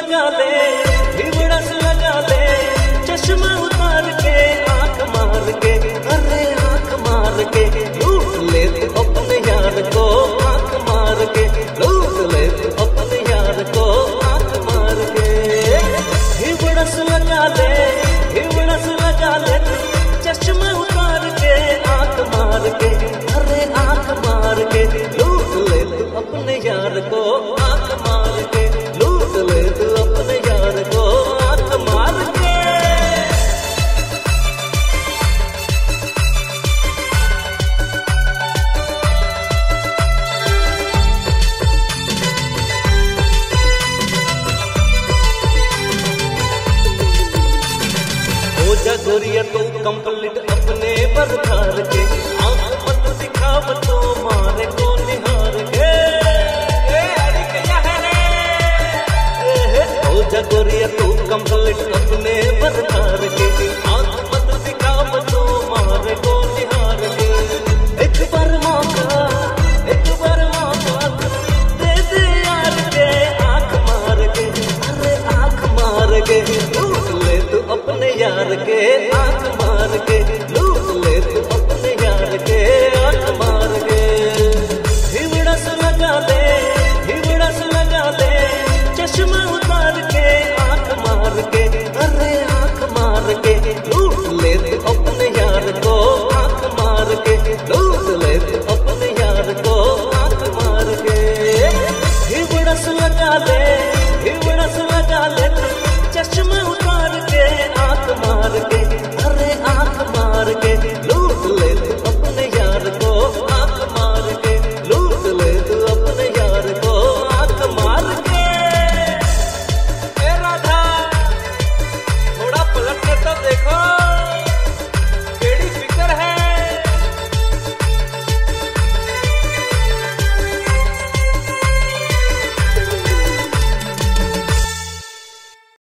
सजा दे बोझा गोरिया तो कंप्लीट अपने पर धार के। आँख मत दिखाव तो मार को निहार के। बोझा गोरिया तो कंप्लीट अपने पर धार के। आँख दिखाव तो मारे को निहार के। एक बार मौका मार के। अरे मार के। அதுக்கு